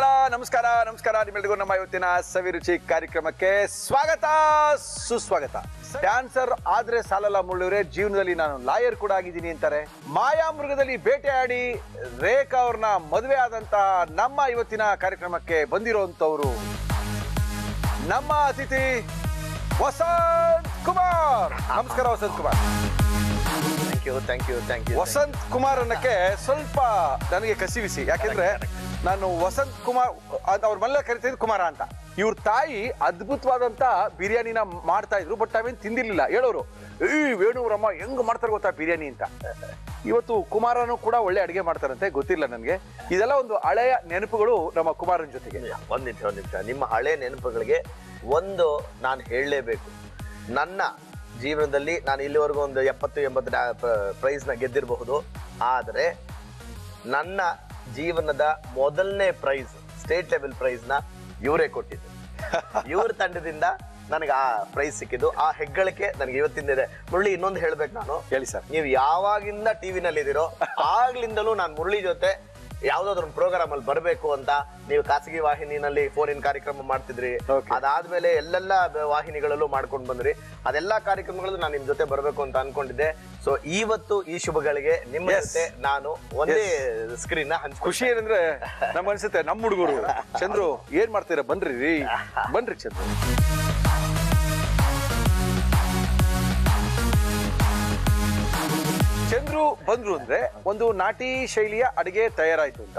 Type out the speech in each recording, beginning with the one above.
ನಮಸ್ಕಾರ ನಮಸ್ಕಾರ ನಮಸ್ಕಾರ. ನಿಮ್ಮೆಲ್ಲರಿಗೂ ನಮ್ಮ ಇವತ್ತಿನ ಸವಿರುಚಿ ಕಾರ್ಯಕ್ರಮಕ್ಕೆ ಸ್ವಾಗತ, ಸುಸ್ವಾಗತ. ಡ್ಯಾನ್ಸರ್ ಆದ್ರೆ ಸಾಲಲ್ಲ ಮುಳ್ಳೂರೇ, ಜೀವನದಲ್ಲಿ ನಾನು ಲಾಯರ್ ಕೂಡ ಆಗಿದ್ದೀನಿ ಅಂತಾರೆ. ಮಾಯಾ ಮೃಗದಲ್ಲಿ ಬೇಟೆಯಾಡಿ ರೇಖಾ ಅವ್ರನ್ನ ಮದುವೆ ಆದಂತಹ ನಮ್ಮ ಇವತ್ತಿನ ಕಾರ್ಯಕ್ರಮಕ್ಕೆ ಬಂದಿರುವಂತವ್ರು ನಮ್ಮ ಅತಿಥಿ ವಸಂತ್ ಕುಮಾರ್. ನಮಸ್ಕಾರ, Vasanth Kumar. Thank you thank you thank you Vasanth Kumar ಅನ್ನಕ್ಕೆ ಸ್ವಲ್ಪ ನನಗೆ ಕಸಿವಿಸಿ. ಯಾಕೆಂದ್ರೆ ನಾನು ವಸಂತ್ ಕುಮಾರ್ ಅವ್ರ ಮಲ್ಲ ಕರಿತಿದ್ ಕುಮಾರ ಅಂತ. ಇವ್ರ ತಾಯಿ ಅದ್ಭುತವಾದಂತ ಬಿರಿಯಾನಿನ ಮಾಡ್ತಾ ಇದ್ರು ಬಟ್ ನಾವೇನ್ ತಿಂದಿರ್ಲಿಲ್ಲ. ಹೇಳೋರು ಏ ವೇಣುರಮ್ಮ ಹೆಂಗ್ ಮಾಡ್ತಾರೆ ಗೊತ್ತಾ ಬಿರಿಯಾನಿ ಅಂತ? ಇವತ್ತು ಕುಮಾರನು ಕೂಡ ಒಳ್ಳೆ ಅಡಿಗೆ ಮಾಡ್ತಾರಂತೆ ಗೊತ್ತಿಲ್ಲ ನನಗೆ. ಇದೆಲ್ಲ ಒಂದು ಹಳೆಯ ನೆನಪುಗಳು ನಮ್ಮ ಕುಮಾರನ ಜೊತೆಗೆ. ಒಂದ್ ನಿಮಿಷ ಒಂದ್ ನಿಮಿಷ. ನಿಮ್ಮ ಹಳೆ ನೆನಪುಗಳಿಗೆ ಒಂದು ನಾನು ಹೇಳಲೇಬೇಕು. ನನ್ನ ಜೀವನದಲ್ಲಿ ನಾನು ಇಲ್ಲಿವರೆಗೂ ಒಂದು ಎಪ್ಪತ್ತು ಎಂಬತ್ತು ಪ್ರೈಸ್ನ ಗೆದ್ದಿರಬಹುದು. ಆದರೆ ನನ್ನ ಜೀವನದ ಮೊದಲನೇ ಪ್ರೈಸ್ ಸ್ಟೇಟ್ ಲೆವೆಲ್ ಪ್ರೈಸ್ನ ಇವರೇ ಕೊಟ್ಟಿದ್ದು. ಇವ್ರ ತಂಡದಿಂದ ನನಗೆ ಆ ಪ್ರೈಸ್ ಸಿಕ್ಕಿದ್ದು. ಆ ಹೆಗ್ಗಳಿಕೆ ನನಗೆ ಇವತ್ತಿಂದ ಇದೆ. ಮುರಳಿ ಇನ್ನೊಂದು ಹೇಳ್ಬೇಕು ನಾನು. ಹೇಳಿ ಸರ್. ನೀವು ಯಾವಾಗಿಂದ ಟಿವಿನಲ್ಲಿ ವಿನಲ್ಲಿದ್ದೀರೋ ಆಗ್ಲಿಂದಲೂ ನಾನು ಮುರಳಿ ಜೊತೆ ಯಾವ್ದಾದ್ರು ಒಂದು ಪ್ರೋಗ್ರಾಮ್ ಅಲ್ಲಿ ಬರಬೇಕು ಅಂತ ನೀವು ಖಾಸಗಿ ವಾಹಿನಿನಲ್ಲಿ ಫೋನ್ ಇನ್ ಕಾರ್ಯಕ್ರಮ ಮಾಡ್ತಿದ್ರಿ. ಅದಾದ್ಮೇಲೆ ಎಲ್ಲೆಲ್ಲ ವಾಹಿನಿಗಳಲ್ಲೂ ಮಾಡ್ಕೊಂಡು ಬಂದ್ರಿ. ಅದೆಲ್ಲಾ ಕಾರ್ಯಕ್ರಮಗಳಲ್ಲೂ ನಾನು ನಿಮ್ ಜೊತೆ ಬರಬೇಕು ಅಂತ ಅನ್ಕೊಂಡಿದ್ದೆ. ಸೊ ಇವತ್ತು ಈ ಶುಭಗಳಿಗೆ ನಿಮ್ಮ ಜೊತೆ ನಾನು ಒಂದೇ ಸ್ಕ್ರೀನ್ ಖುಷಿ ಏನಂದ್ರೆ ನಮ್ ಅನ್ಸುತ್ತೆ ನಮ್ಮ ಹುಡುಗರು. ಚಂದ್ರು ಏನ್ ಮಾಡ್ತೀರಾ? ಬನ್ರಿ ರೀ. ಬನ್ರಿ ಚಂದ್ರು. ಚಂದ್ರು ಬಂದ್ರು ಅಂದ್ರೆ ಒಂದು ನಾಟಿ ಶೈಲಿಯ ಅಡಿಗೆ ತಯಾರಾಯ್ತು ಅಂತ.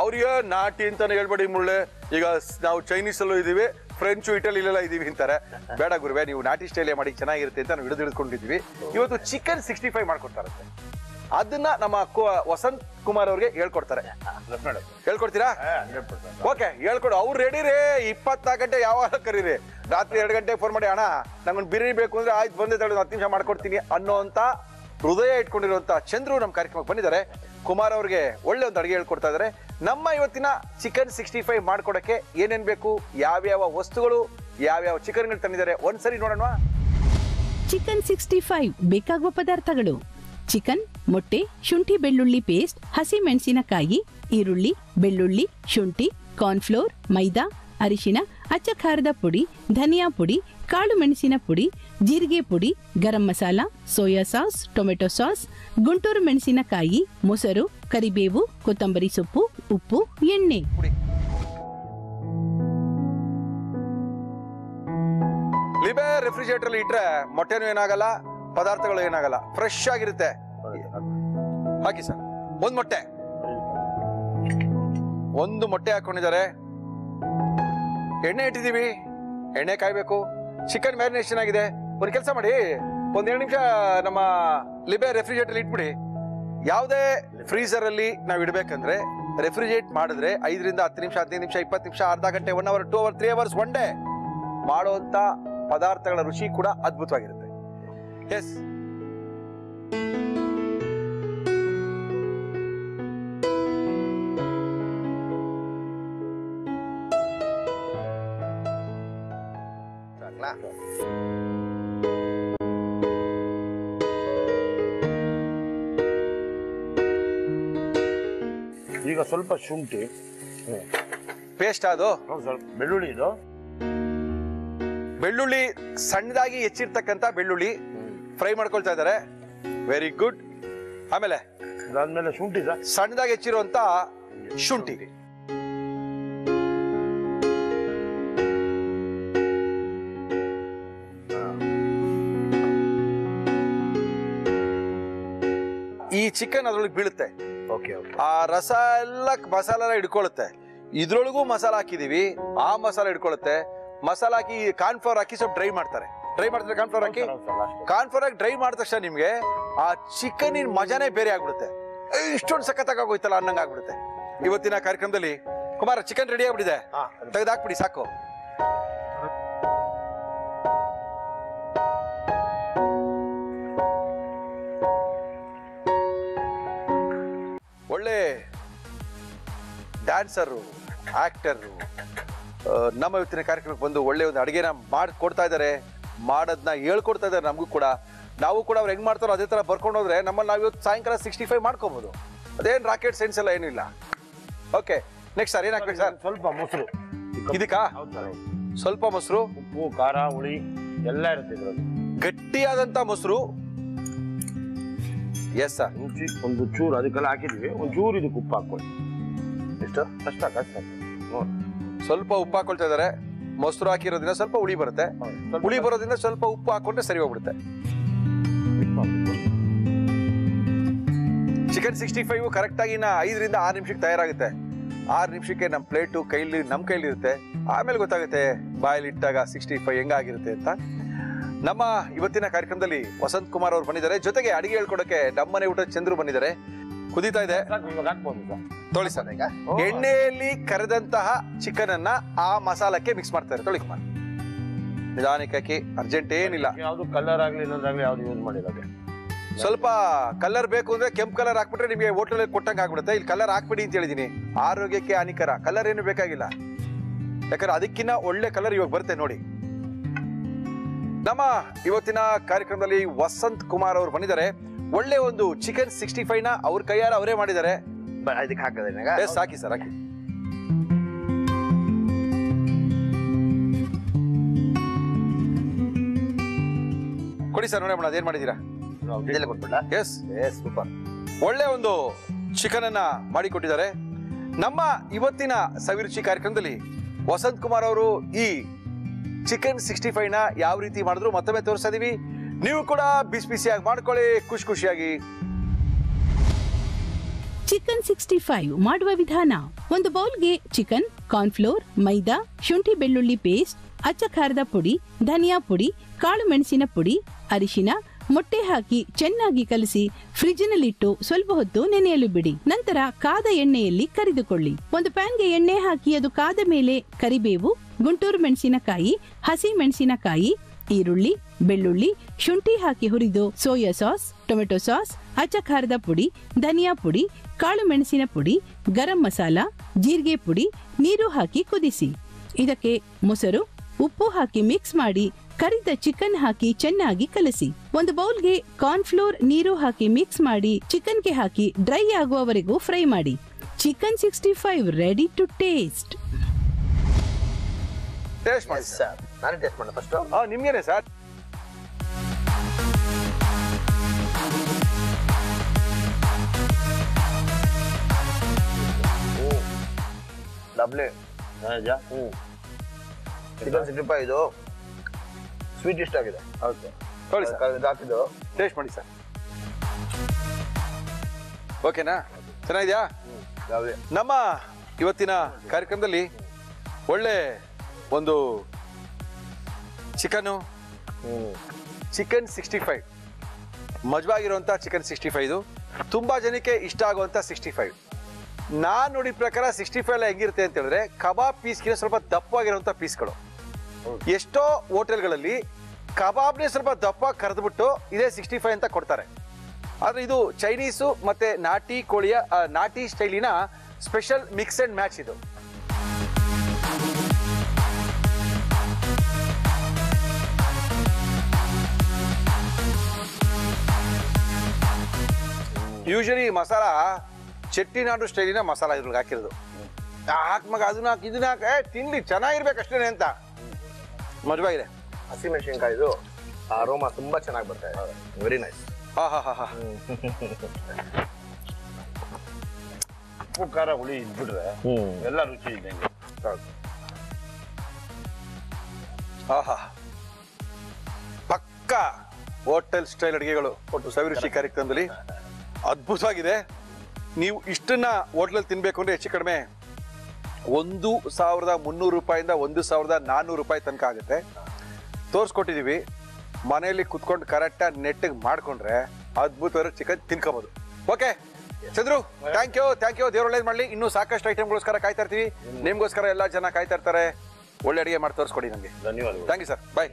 ಅವ್ರಿಗೆ ನಾಟಿ ಅಂತಾನೆ ಹೇಳ್ಬೇಡಿ ಮುಳ್ಳೆ. ಈಗ ನಾವು ಚೈನೀಸ್ ಅಲ್ಲೂ ಇದೀವಿ ಫ್ರೆಂಚು ಇಟಲಿಲೆಲ್ಲ ಇದೀವಿ ಅಂತಾರೆ. ಬೇಡ ಗುರುವೆ ನೀವು ನಾಟಿ ಸ್ಟೈಲೇ ಮಾಡಿ ಚೆನ್ನಾಗಿರುತ್ತೆ ಅಂತ ನಾವು ಹಿಡಿದು ಇವತ್ತು ಚಿಕನ್ ಸಿಕ್ಸ್ಟಿ ಫೈವ್ ಮಾಡ್ಕೊಡ್ತಾರಂತೆ. ಅದನ್ನ ನಮ್ಮ ವಸಂತ್ ಕುಮಾರ್ ಅವ್ರಿಗೆ ಹೇಳ್ಕೊಡ್ತಾರೆ. ಹೇಳ್ಕೊಡ್ತೀರಾ? ಓಕೆ ಹೇಳ್ಕೊಡು. ಅವ್ರು ರೆಡಿ ರೇ ಇಪ್ಪತ್ನಾಲ್ಕು ಗಂಟೆ ಯಾವಾಗ ಕರೀರಿ? ರಾತ್ರಿ ಎರಡು ಗಂಟೆಗೆ ಫೋನ್ ಮಾಡಿ ಅಣ್ಣ ನಂಗೊಂದು ಬಿರಿಯಾನಿ ಬೇಕು ಅಂದ್ರೆ ಆಯ್ತು ಬಂದೆ ತಡ ಹತ್ತು ನಿಮಿಷ ಮಾಡ್ಕೊಡ್ತೀನಿ ಅನ್ನೋಂತ ಹೃದಯ ಇಟ್ಕೊಂಡಿರುವಂತ ಚಂದ್ರು ನಮ್ಮ ಕಾರ್ಯಕ್ರಮಕ್ಕೆ ಬಂದಿದ್ದಾರೆ. ಕುಮಾರ್ ಅವ್ರಿಗೆ ಒಳ್ಳೆ ಒಂದು ಅಡುಗೆ ಹೇಳ್ಕೊಡ್ತಾ ಇದ್ದಾರೆ. ನಮ್ಮ ಇವತ್ತಿನ ಚಿಕನ್ ಸಿಕ್ಸ್ಟಿ ಫೈವ್ ಮಾಡ್ಕೊಡಕ್ಕೆ ಏನೇನ್ ಬೇಕು, ಯಾವ್ಯಾವ ವಸ್ತುಗಳು, ಯಾವ್ಯಾವ ಚಿಕನ್ಗಳು ತಂದಿದ್ದಾರೆ ಒಂದ್ಸರಿ ನೋಡೋಣ. ಚಿಕನ್ ಸಿಕ್ಸ್ಟಿ ಫೈವ್ ಬೇಕಾಗುವ ಪದಾರ್ಥಗಳು. ಚಿಕನ್, ಮೊಟ್ಟೆ, ಶುಂಠಿ ಬೆಳ್ಳುಳ್ಳಿ ಪೇಸ್ಟ್, ಹಸಿ ಮೆಣಸಿನಕಾಯಿ, ಈರುಳ್ಳಿ, ಬೆಳ್ಳುಳ್ಳಿ, ಶುಂಠಿ, ಕಾರ್ನ್ಫ್ಲೋರ್, ಮೈದಾ ಅರಿಶಿನ ಅಚ್ಚ ಖಾರದ ಪುಡಿ, ಧನಿಯಾ ಪುಡಿ, ಕಾಳು ಮೆಣಸಿನ ಪುಡಿ ಜೀರಿಗೆ ಪುಡಿ, garam masala, soya sauce, tomato sauce, Guntur ಮೆಣಸಿನಕಾಯಿ, ಮೊಸರು, ಕರಿಬೇವು, ಕೊತ್ತಂಬರಿ ಸೊಪ್ಪು, ಉಪ್ಪು, ಎಣ್ಣೆ. ಲಿಬೆ ರೆಫ್ರಿಜರೇಟರ್ ಇಟ್ಟರೆ ಮೊಟ್ಟೆನೂ ಏನಾಗಲ್ಲ, ಪದಾರ್ಥಗಳು ಏನಾಗಲ್ಲ ಫ್ರೆಶ್ ಆಗಿರುತ್ತೆ. ಹಾಕಿ ಸರ್, ಒಂದು ಮೊಟ್ಟೆ. ಒಂದು ಮೊಟ್ಟೆ ಹಾಕೊಂಡಿದ್ದಾರೆ. ಎಣ್ಣೆ ಇಟ್ಟಿದ್ದೀವಿ, ಎಣ್ಣೆ ಕಾಯ್ಬೇಕು. ಚಿಕನ್ ಮ್ಯಾರಿನೇಷನ್ ಆಗಿದೆ. ಒಂದ್ ಕೆಲಸ ಮಾಡಿ, ಒಂದ್ ಎರಡು ನಿಮಿಷ ನಮ್ಮ ಲಿಬೆ ರೆಫ್ರಿಜರೇಟರ್ ಇಟ್ಬಿಡಿ. ಯಾವುದೇ ಫ್ರೀಸರ್ ಅಲ್ಲಿ ನಾವು ಇಡಬೇಕಂದ್ರೆ ರೆಫ್ರಿಜರೇಟ್ ಮಾಡಿದ್ರೆ ಐದರಿಂದ ಹತ್ತು ನಿಮಿಷ, ಹದಿನೈದು ನಿಮಿಷ, ಇಪ್ಪತ್ತು ನಿಮಿಷ, ಅರ್ಧ ಗಂಟೆ one hour two hour three hours one day ಮಾಡುವಂತ ಪದಾರ್ಥಗಳ ರುಚಿ ಕೂಡ ಅದ್ಭುತವಾಗಿರುತ್ತೆ. ಎಸ್ ಈಗ ಸ್ವಲ್ಪ ಶುಂಠಿ. ಪೇಸ್ಟ್ ಅದು? ಸ್ವಲ್ಪ ಬೆಳ್ಳುಳ್ಳಿ ಇದು. ಬೆಳ್ಳುಳ್ಳಿ ಸಣ್ಣದಾಗಿ ಹೆಚ್ಚಿರ್ತಕ್ಕಂಥ ಬೆಳ್ಳುಳ್ಳಿ ಫ್ರೈ ಮಾಡ್ಕೊಳ್ತಾ ಇದ್ದಾರೆ. ವೆರಿ ಗುಡ್ ಆಮೇಲೆ ಅದಾದ್ಮೇಲೆ ಶುಂಠಿ ಸರ್. ಸಣ್ಣದಾಗಿ ಹೆಚ್ಚಿರುವಂತ ಶುಂಠಿ. ಚಿಕನ್ ಅದ್ರೊಳಗೆ ಬೀಳುತ್ತೆ. ಓಕೆ ಆ ರಸ ಎಲ್ಲ ಮಸಾಲ ಎಲ್ಲ ಹಿಡ್ಕೊಳ್ಳುತ್ತೆ ಇದ್ರೊಳಗೂ ಮಸಾಲ ಹಾಕಿದೀವಿ. ಆ ಮಸಾಲ ಹಿಡ್ಕೊಳ್ಳುತ್ತೆ ಮಸಾಲ ಹಾಕಿ ಕಾರ್ನ್ಫ್ಲವರ್ ಹಾಕಿ ಸ್ವಲ್ಪ ಡ್ರೈ ಮಾಡ್ತಾರೆ. ಡ್ರೈ ಮಾಡ್ತಾರೆ ಕಾರ್ನ್ಫ್ಲವರ್ ಹಾಕಿ? ಕಾರ್ನ್ಫ್ಲವರ್ ಹಾಕಿ ಡ್ರೈ ಮಾಡಿದ ತಕ್ಷಣ ನಿಮಗೆ ಆ ಚಿಕನಿನ ಮಜಾನೇ ಬೇರೆ ಆಗ್ಬಿಡುತ್ತೆ. ಇಷ್ಟೊಂದು ಸಖತ್ತಾಗೋಯ್ತಲ್ಲ ಅನ್ನಂಗ್ ಆಗ್ಬಿಡುತ್ತೆ. ಇವತ್ತಿನ ಕಾರ್ಯಕ್ರಮದಲ್ಲಿ ಕುಮಾರ ಚಿಕನ್ ರೆಡಿ ಆಗ್ಬಿಟ್ಟಿದೆ. ತೆಗೆದಾಕ್ಬಿಡಿ ಸಾಕು. ಡ್ಯಾನ್ಸರು ಆಕ್ಟರು ನಮ್ಮ ಇವತ್ತಿನ ಕಾರ್ಯಕ್ರಮಕ್ಕೆ ಬಂದು ಒಳ್ಳೆಯ ಒಂದು ಅಡುಗೆನ ಮಾಡಿ ಕೊಡ್ತಾ ಇದ್ದಾರೆ ಮಾಡೋದನ್ನ ಹೇಳ್ಕೊಡ್ತಾ ಇದ್ದಾರೆ ನಮಗೂ ಕೂಡ. ನಾವು ಕೂಡ ಅವ್ರು ಹೆಂಗ್ ಮಾಡ್ತಾರೋ ಅದೇ ಥರ ಬರ್ಕೊಂಡು ಹೋದ್ರೆ ನಮ್ಮಲ್ಲಿ ನಾವು ಇವತ್ತು ಸಾಯಂಕಾಲ ಸಿಕ್ಸ್ಟಿ ಫೈವ್ ಮಾಡ್ಕೋಬೋದು. ಅದೇನು ರಾಕೆಟ್ ಸೈನ್ಸ್ ಎಲ್ಲ ಏನೂ ಇಲ್ಲ ಓಕೆ ನೆಕ್ಸ್ಟ್ ಸರ್ ಏನಾಗ್ತದೆ ಹಾಕ್ಬೇಕು ಸರ್ ಸ್ವಲ್ಪ ಮೊಸರು. ಇದಕ್ಕಾ? ಸ್ವಲ್ಪ ಮೊಸರು? ಉಪ್ಪು ಖಾರ ಹುಳಿ ಎಲ್ಲ ಇರುತ್ತೆ ಇದರಲ್ಲಿ. ಗಟ್ಟಿಯಾದಂತ ಮೊಸರು? ಎಸ್ ಸರ್ ಒಂದು ಚೂರು ಅದಕ್ಕೆಲ್ಲ ಹಾಕಿದ್ವಿ. ಒಂದು ಚೂರು ಇದಕ್ಕೆ ಉಪ್ಪು ಹಾಕೊಳ್ಳಿ ಎಷ್ಟು ನೋಡಿ ಸ್ವಲ್ಪ ಉಪ್ಪು ಹಾಕೊಳ್ತಾ ಇದಾರೆ. ಮೊಸರು ಹಾಕಿರೋದ್ರಿಂದ ಸ್ವಲ್ಪ ಹುಳಿ ಬರುತ್ತೆ. ಸ್ವಲ್ಪ ಹುಳಿ ಬರೋದ್ರಿಂದ ಸ್ವಲ್ಪ ಉಪ್ಪು ಹಾಕೊಂಡ್ರೆ ಸರಿ ಹೋಗ್ಬಿಡುತ್ತೆ. Mix ಮಾಡ್ಬೇಕು. ಚಿಕನ್ ಸಿಕ್ಸ್ಟಿ ಫೈವ್ ಕರೆಕ್ಟ್ ಆಗಿ ಇನ್ನ ಐದರಿಂದ ಆರು ನಿಮಿಷಕ್ಕೆ ತಯಾರಾಗುತ್ತೆ. ಆರು ನಿಮಿಷಕ್ಕೆ ನಮ್ಮ ಪ್ಲೇಟು ಕೈಲಿ ನಮ್ಮ ಕೈಲಿರುತ್ತೆ ಆಮೇಲೆ ಗೊತ್ತಾಗುತ್ತೆ ಬಾಯಲ್ಲಿ ಇಟ್ಟಾಗ ಸಿಕ್ಸ್ಟಿ ಫೈವ್ ಹೆಂಗಾಗಿರುತ್ತೆ ಅಂತ. ನಮ್ಮ ಇವತ್ತಿನ ಕಾರ್ಯಕ್ರಮದಲ್ಲಿ ವಸಂತ್ ಕುಮಾರ್ ಅವರು ಬಂದಿದ್ದಾರೆ. ಜೊತೆಗೆ ಅಡಿಗೆ ಹೇಳ್ಕೊಡಕ್ಕೆ ನಮ್ಮನೆ ಊಟ ಚಂದ್ರು ಬಂದಿದ್ದಾರೆ. ಕುದೀತಾ ಇದೆ. ತೊಳಿ ಸರ್. ಈಗ? ಎಣ್ಣೆಯಲ್ಲಿ ಕರೆದಂತಹ ಚಿಕನ್ ಅನ್ನ ಆ ಮಸಾಲಕ್ಕೆ ಮಿಕ್ಸ್ ಮಾಡ್ತಾರೆ. ತೊಳಿ ಕುಮಾರ್. ನಿಧಾನಕ್ಕೆ ಹಾಕಿ ಅರ್ಜೆಂಟ್ ಏನಿಲ್ಲ. ಯಾವ್ದು ಕಲರ್ ಆಗ್ಲಿ ಇನ್ನೊಂದಾಗ್ಲಿ ಯಾವ್ದು ಯೂಸ್ ಮಾಡಿರೋದೆ. ಸ್ವಲ್ಪ ಕಲರ್ ಬೇಕು ಅಂದ್ರೆ ಕೆಂಪು ಕಲರ್ ಹಾಕ್ಬಿಟ್ರೆ ನಿಮಗೆ ಹೋಟೆಲ್ ಕೊಟ್ಟಂಗೆ ಆಗ್ಬಿಡುತ್ತೆ. ಇಲ್ಲಿ ಕಲರ್ ಹಾಕ್ಬಿಡಿ ಅಂತ ಹೇಳಿದೀನಿ. ಆರೋಗ್ಯಕ್ಕೆ ಹಾನಿಕರ. ಕಲರ್ ಏನು ಬೇಕಾಗಿಲ್ಲ. ಯಾಕಂದ್ರೆ ಅದಕ್ಕಿಂತ ಒಳ್ಳೆ ಕಲರ್ ಇವಾಗ ಬರುತ್ತೆ ನೋಡಿ. ನಮ್ಮ ಇವತ್ತಿನ ಕಾರ್ಯಕ್ರಮದಲ್ಲಿ ವಸಂತ್ ಕುಮಾರ್ ಅವರು ಬಂದಿದ್ದಾರೆ. ಒಳ್ಳೆ ಒಂದು ಚಿಕನ್ ಸಿಕ್ಸ್ಟಿ ಫೈವ್ನ ಅವ್ರ ಕೈಯಾರ ಅವರೇ ಮಾಡಿದ್ದಾರೆ. ಅದಕ್ಕೆ ಹಾಕಿದ್ರೆ ಸಾಕಿ ಸರ್ ಹಾಕಿ. ಕೊಡಿ ಸರ್ ನೋಡೋಣ ಅದೇನ್ ಮಾಡಿದೀರಾ ಎಸ್ ಎಸ್ ಸೂಪರ್ ಒಳ್ಳೆ ಒಂದು ಚಿಕನ್ ಅನ್ನ ಮಾಡಿಕೊಟ್ಟಿದ್ದಾರೆ. ನಮ್ಮ ಇವತ್ತಿನ ಸವಿರುಚಿ ಕಾರ್ಯಕ್ರಮದಲ್ಲಿ ವಸಂತ್ ಕುಮಾರ್ ಅವರು ಈ ಚಿಕನ್ ಸಿಕ್ಸ್ಟಿ ಫೈವ್ನ ಯಾವ ರೀತಿ ಮಾಡಿದ್ರು ಮತ್ತೊಮ್ಮೆ ತೋರಿಸ್ತಾ ಇದೀವಿ. ನೀವು ಕೂಡ ಬಿಸಿ ಬಿಸಿಯಾಗಿ ಮಾಡ್ಕೊಳ್ಳಿ ಖುಷಿ ಖುಷಿಯಾಗಿ ಚಿಕನ್ ಸಿಕ್ಸ್ಟಿ ಫೈವ್ ಮಾಡುವ ವಿಧಾನ, ಒಂದು ಬೌಲ್ಗೆ ಚಿಕನ್, ಕಾರ್ನ್ಫ್ಲೋರ್, ಮೈದಾ, ಶುಂಠಿ ಬೆಳ್ಳುಳ್ಳಿ ಪೇಸ್ಟ್, ಅಚ್ಚ ಖಾರದ ಪುಡಿ, ಧನಿಯಾ ಪುಡಿ, ಕಾಳು ಮೆಣಸಿನ ಪುಡಿ, ಅರಿಶಿನ, ಮೊಟ್ಟೆ ಹಾಕಿ ಚೆನ್ನಾಗಿ ಕಲಸಿ ಫ್ರಿಜ್ನಲ್ಲಿಟ್ಟು ಸ್ವಲ್ಪ ಹೊತ್ತು ನೆನೆಯಲು ಬಿಡಿ. ನಂತರ ಕಾದ ಎಣ್ಣೆಯಲ್ಲಿ ಕರಿದುಕೊಳ್ಳಿ. ಒಂದು ಪ್ಯಾನ್ಗೆ ಎಣ್ಣೆ ಹಾಕಿ ಅದು ಕಾದ ಮೇಲೆ ಕರಿಬೇವು, ಗುಂಟೂರು ಮೆಣಸಿನಕಾಯಿ, ಹಸಿ ಮೆಣಸಿನಕಾಯಿ ಈರುಳ್ಳಿ ಬೆಳ್ಳುಳ್ಳಿ ಶುಂಠಿ ಹಾಕಿ ಹುರಿದು ಸೋಯಾ ಸಾಸ್ ಟೊಮೆಟೊ ಸಾಸ್ ಅಚ್ಚ ಖಾರದ ಪುಡಿ ಧನಿಯಾ ಪುಡಿ ಕಾಳು ಮೆಣಸಿನ ಪುಡಿ ಗರಂ ಮಸಾಲ ಜೀರಿಗೆ ಪುಡಿ ನೀರು ಹಾಕಿ ಕುದಿಸಿ. ಇದಕ್ಕೆ ಮೊಸರು ಉಪ್ಪು ಹಾಕಿ ಮಿಕ್ಸ್ ಮಾಡಿ ಕರಿದ ಚಿಕನ್ ಹಾಕಿ ಚೆನ್ನಾಗಿ ಕಲಸಿ. ಒಂದು ಬೌಲ್ಗೆ ಕಾರ್ನ್ಫ್ಲೋರ್ ನೀರು ಹಾಕಿ ಮಿಕ್ಸ್ ಮಾಡಿ ಚಿಕನ್ಗೆ ಹಾಕಿ ಡ್ರೈ ಆಗುವವರೆಗೂ ಫ್ರೈ ಮಾಡಿ. Chicken sixty five ready to taste. Taste ಮಾಡಿ ಸರ್ ನಾನೇ ಟೇಸ್ಟ್ ಮಾಡೋಣ ಫಸ್ಟ್ ಹಾಂ ನಿಮ್ಗೇನೆ ಸರ್ ಡಬ್ಲೆ ಹ್ಮ್. ಚಿಕನ್ ಸಿಕ್ಸ್ಟಿ ಫೈವ್ ಇದು. ಸ್ವೀಟ್ ಇಷ್ಟ ಆಗಿದೆ. ಹೌದು ತೊಳಿ ಸರ್ ಇದು ಹಾಕಿದ್ದು. ಟೇಸ್ಟ್ ಮಾಡಿ ಸರ್ ಓಕೆನಾ ಚೆನ್ನಾಗಿದ್ಯಾ? ಯಾವ್ದೇ ನಮ್ಮ ಇವತ್ತಿನ ಕಾರ್ಯಕ್ರಮದಲ್ಲಿ ಒಳ್ಳೆ ಒಂದು ಚಿಕನು? ಚಿಕನ್ ಸಿಕ್ಸ್ಟಿ ಫೈವ್ ಮಜವಾಗಿರುವಂಥ ಚಿಕನ್ ಸಿಕ್ಸ್ಟಿ ಫೈವ್ ತುಂಬ ಜನಕ್ಕೆ ಇಷ್ಟ ಆಗುವಂಥ ಸಿಕ್ಸ್ಟಿ ಫೈವ್ ನಾನು ನೋಡಿದ ಪ್ರಕಾರ ಸಿಕ್ಸ್ಟಿ ಫೈವ್ ಎಲ್ಲ ಹೆಂಗಿರುತ್ತೆ ಅಂತ ಹೇಳಿದ್ರೆ ಕಬಾಬ್ ಪೀಸ್ಗಿನ ಸ್ವಲ್ಪ ದಪ್ಪವಾಗಿರುವಂಥ ಪೀಸ್ಗಳು ಎಷ್ಟೋ ಹೋಟೆಲ್ಗಳಲ್ಲಿ ಕಬಾಬ್ನೇ ಸ್ವಲ್ಪ ದಪ್ಪ ಕರೆದ್ಬಿಟ್ಟು ಇದೇ ಸಿಕ್ಸ್ಟಿ ಫೈವ್ ಅಂತ ಕೊಡ್ತಾರೆ. ಆದರೆ ಇದು ಚೈನೀಸು ಮತ್ತೆ ನಾಟಿ ಕೋಳಿಯ ನಾಟಿ ಸ್ಟೈಲಿನ ಸ್ಪೆಷಲ್ ಮಿಕ್ಸ್ ಅಂಡ್ ಮ್ಯಾಚ್ ಇದು. ಯೂಶಲಿ ಮಸಾಲ ಚೆಟ್ಟಿನಾಡು ಸ್ಟೈಲಿನ ಮಸಾಲ ಇದ್ರೊಳಗೆ ಹಾಕಿರೋದು. ಹಾಕ್ ಮಗ ಅದನ್ನ ಹಾಕಿ ಇದನ್ನ ಹಾಕ ಏ, ತಿನ್ಲಿ ಚೆನ್ನಾಗಿರ್ಬೇಕು ಅಷ್ಟೇನೆ ಅಂತ. ಮಜವಾಗಿದೆ ಹಸಿ ಆ ಅರೋಮಾ ತುಂಬಾ ಚೆನ್ನಾಗಿ ಬರ್ತಾ ಇದೆ. ವೆರಿ ನೈಸ್ ಹಾ ಹಾ ಹಾ ಹಾ. ಉಪ್ಪು ಖಾರ ಹುಳಿ ಇದ್ಬಿಟ್ರೆ ಎಲ್ಲ ರುಚಿ ಇದ್ದಂಗೆ ಆಹಾ ಪಕ್ಕ ಹೋಟೆಲ್ ಸ್ಟೈಲ್ ಅಡುಗೆಗಳು. ಒಟ್ಟು ಸವಿರುಚಿ ಕಾರ್ಯಕ್ರಮದಲ್ಲಿ ಅದ್ಭುತವಾಗಿದೆ. ನೀವು ಇಷ್ಟನ್ನ ಹೋಟ್ಲಲ್ಲಿ ತಿನ್ಬೇಕು ಅಂದ್ರೆ ಹೆಚ್ಚು ಕಡಿಮೆ ಒಂದು ಸಾವಿರದ ಮುನ್ನೂರು ರೂಪಾಯಿಂದ ಒಂದು ಸಾವಿರದ ನಾನ್ನೂರು ರೂಪಾಯಿ ತನಕ ಆಗುತ್ತೆ. ತೋರಿಸ್ಕೊಟ್ಟಿದ್ದೀವಿ ಮನೆಯಲ್ಲಿ ಕುತ್ಕೊಂಡು ಕರೆಕ್ಟಾಗಿ ನೆಟ್ಟಿಗೆ ಮಾಡ್ಕೊಂಡ್ರೆ ಅದ್ಭುತವಾದ chicken ತಿನ್ಕೋಬೋದು. Okay Chandru thank you thank you ದೇವ್ರ ಒಳ್ಳೇದು ಮಾಡಲಿ. ಇನ್ನೂ ಸಾಕಷ್ಟು ಐಟಮ್ಗೋಸ್ಕರ ಕಾಯ್ತಾ ಇರ್ತೀವಿ. ನಿಮ್ಗೋಸ್ಕರ ಎಲ್ಲ ಜನ ಕಾಯ್ತಾ ಇರ್ತಾರೆ. ಒಳ್ಳೆ ಅಡಿಗೆ ಮಾಡಿ ತೋರಿಸ್ಕೊಡಿ ನನಗೆ ಧನ್ಯವಾದ ಥ್ಯಾಂಕ್ ಯು ಸರ್ ಬಾಯ್